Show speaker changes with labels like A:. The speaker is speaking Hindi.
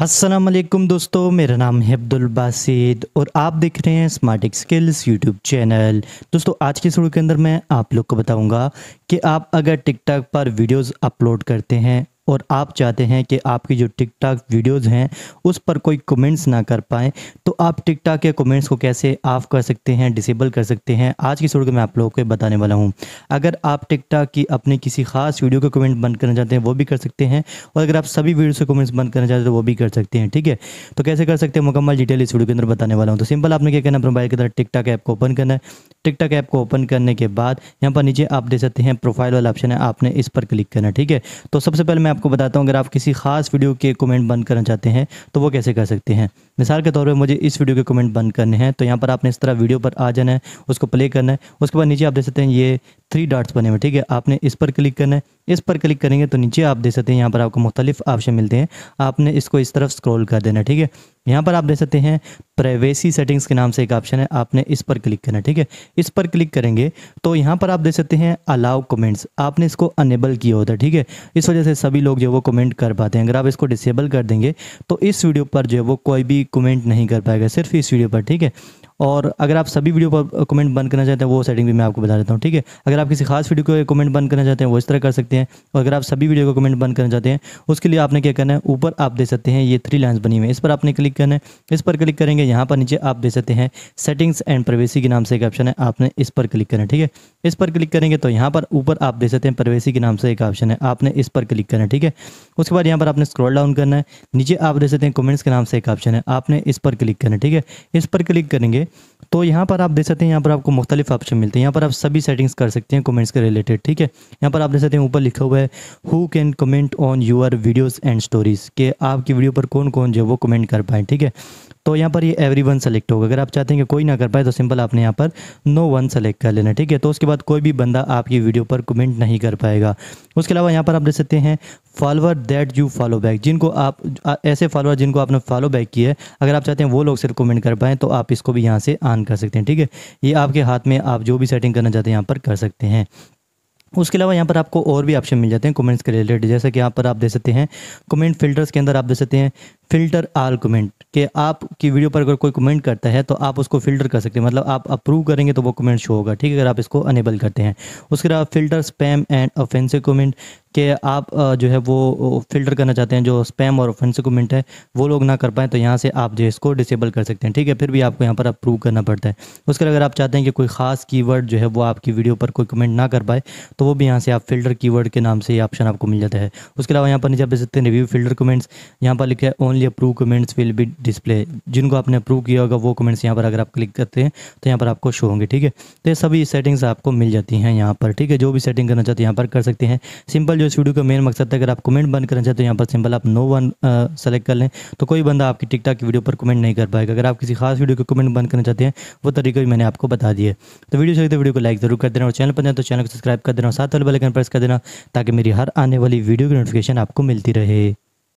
A: वालेकुम दोस्तों, मेरा नाम है अब्दुल बासिद और आप देख रहे हैं स्मार्ट स्किल्स यूट्यूब चैनल दोस्तों, आज की शुरू के अंदर मैं आप लोग को बताऊँगा कि आप अगर टिकटॉक पर वीडियोस अपलोड करते हैं और आप चाहते हैं कि आपकी जो टिकटॉक वीडियोस हैं, उस पर कोई कमेंट्स ना कर पाएँ तो आप टिकटॉक के कमेंट्स को कैसे ऑफ़ कर सकते हैं डिसेबल कर सकते हैं, आज की वीडियो में आप लोगों को बताने वाला हूँ। अगर आप टिकटॉक की अपनी किसी खास वीडियो के कमेंट बंद करना चाहते हैं, वो भी कर सकते हैं, और अगर आप सभी वीडियो से कमेंट्स बंद करना चाहते हैं तो वो भी कर सकते हैं, ठीक है? तो कैसे कर सकते हैं, मुकम्मल डिटेल इस वीडियो के अंदर बताने वाला हूँ। तो सिंपल आपने क्या करना मोबाइल की तरह टिकटॉक ऐप को ओपन करना है। टिकटॉक ऐप को ओपन करने के बाद, यहाँ पर नीचे आप दे सकते हैं प्रोफ़ाइल वाला ऑप्शन है, आपने इस पर क्लिक करना ठीक है? तो सबसे पहले मैं आपको बताता हूँ, अगर आप किसी खास वीडियो के कमेंट बंद करना चाहते हैं तो वो कैसे कर सकते हैं? मिसाल के तौर पर मुझे इस वीडियो के कमेंट बंद करने हैं तो यहाँ पर आपने इस तरह वीडियो पर आ जाना है, उसको प्ले करना है, उसके बाद नीचे आप देख सकते हैं ये थ्री डॉट्स बने हुए, ठीक है? आपने इस पर क्लिक करना है। इस पर क्लिक करेंगे तो नीचे आप देख सकते हैं, यहाँ पर आपको मुख्तलिफ़ ऑप्शन मिलते हैं। आपने इसको इस तरफ़ स्क्रॉल कर देना, ठीक है? यहाँ पर आप देख सकते हैं प्राइवेसी सेटिंग्स के नाम से एक ऑप्शन है, आपने इस पर क्लिक करना ठीक है? इस पर क्लिक करेंगे तो यहाँ पर आप देख सकते हैं अलाउ कमेंट्स आपने इसको अनेबल किया होता है, ठीक है? इस वजह से सभी लोग जो वो कमेंट कर पाते हैं। अगर आप इसको डिसेबल कर देंगे तो इस वीडियो पर जो है वो कोई भी कमेंट नहीं कर पाएगा, सिर्फ़ इस वीडियो पर, ठीक है? और अगर आप सभी वीडियो पर कमेंट बंद करना चाहते हैं, वो सेटिंग भी मैं आपको बता देता हूँ, ठीक है? अगर आप किसी खास वीडियो को कमेंट बंद करना चाहते हैं, वो इस तरह कर सकते हैं। और अगर आप सभी वीडियो को कमेंट बंद करना चाहते हैं, उसके लिए आपने क्या करना है, ऊपर आप दे सकते हैं, ये थ्री लाइन्स बनी हुई है। इस पर आपने क्लिक करना है, इस पर क्लिक करेंगे, यहाँ पर नीचे आप दे सकते हैं सेटिंग्स एंड प्राइवेसी के नाम से एक ऑप्शन है, आपने इस पर क्लिक करना है, ठीक है? इस पर क्लिक करेंगे तो यहाँ पर ऊपर आप दे सकते हैं प्राइवेसी के नाम से एक ऑप्शन है, आपने इस पर क्लिक करना है, ठीक है? उसके बाद यहाँ पर आपने स्क्रॉल डाउन करना है, नीचे आप दे सकते हैं कमेंट्स के नाम से एक ऑप्शन है, आपने इस पर क्लिक करना है, ठीक है? इस पर क्लिक करेंगे तो यहाँ पर आप देख सकते हैं, यहाँ पर आपको मुख्तलिफ़ ऑप्शन मिलते हैं। यहाँ पर आप सभी सेटिंग्स कर सकते हैं कमेंट्स के रिलेटेड ठीक है? यहाँ पर आप देख सकते हैं, ऊपर लिखा हुआ है who can comment on your videos and stories के आपकी वीडियो पर कौन कौन जो वो कमेंट कर पाए, ठीक है? तो यहाँ पर ये एवरी वन सेलेक्ट होगा। अगर आप चाहते हैं कि कोई ना कर पाए तो सिंपल आपने यहाँ पर नो वन सेलेक्ट कर लेना, ठीक है? तो उसके बाद कोई भी बंदा आपकी वीडियो पर कमेंट नहीं कर पाएगा। उसके अलावा यहाँ पर आप देख सकते हैं follower that you follow back जिनको आप ऐसे फॉलोअर जिनको आपने फॉलो बैक किया है, अगर आप चाहते हैं वो लोग सिर्फ़ कमेंट कर पाएँ तो आप इसको भी यहाँ से ऑन कर सकते हैं, ठीक है? ये आपके हाथ में आप जो भी सेटिंग करना चाहते हैं यहाँ पर कर सकते हैं। उसके अलावा यहाँ पर आपको और भी ऑप्शन मिल जाते हैं कमेंट्स के रिलेटेड जैसे कि यहाँ पर आप दे सकते हैं कमेंट फिल्टर्स के अंदर आप दे सकते हैं फ़िल्टर आल कमेंट कि आपकी वीडियो पर अगर कोई कमेंट करता है तो आप उसको फ़िल्टर कर सकते हैं मतलब आप अप्रूव करेंगे तो वो कमेंट शो होगा, ठीक है? अगर आप इसको अनेबल करते हैं। उसके अलावा filter spam and offensive comment कि आप जो है वो फ़िल्टर करना चाहते हैं, जो स्पैम और ऑफेंसिव कमेंट है, वो लोग ना कर पाएँ तो यहाँ से आप जो है इसको डिसेबल कर सकते हैं। ठीक है, फिर भी आपको यहाँ पर अप्रूव करना पड़ता है। उसके अगर आप चाहते हैं कि कोई ख़ास कीवर्ड जो है वो आपकी वीडियो पर कोई कमेंट ना कर पाए तो वो भी यहाँ से आप फ़िल्टर कीवर्ड के नाम से ये ऑप्शन आपको मिल जाता है। उसके अलावा यहाँ पर नीचे आप देख सकते हैं रिव्यू फ़िल्टर कमेंट्स यहाँ पर लिखा है only approve comments will be display जिनको आपने अप्रूव किया होगा, वो कमेंट्स यहाँ पर अगर आप क्लिक करते हैं तो यहाँ पर आपको शो होंगे, ठीक है? तो ये सभी सेटिंग्स आपको मिल जाती हैं यहाँ पर, ठीक है? जो भी सेटिंग करना चाहते हैं, यहाँ पर कर सकते हैं। सिंपल जो इस वीडियो का मेन मकसद है, अगर आप कमेंट बंद करना चाहते हो यहाँ पर सिंपल आप नो वन सेलेक्ट कर लें। तो कोई बंदा आपकी टिकटॉक की वीडियो पर कमेंट नहीं कर पाएगा। अगर आप किसी खास वीडियो को कमेंट बंद करना चाहते हैं, वो तरीका भी मैंने आपको बता दिया तो वीडियो चाहिए तो वीडियो को लाइक ज़रूर कर देना और चैनल पर जाए तो चैनल को सब्सक्राइब कर देना और साथ वाले बेल प्रेस कर देना, ताकि मेरी हर आने वाली वीडियो की नोटिफिकेशन आपको मिलती रहे।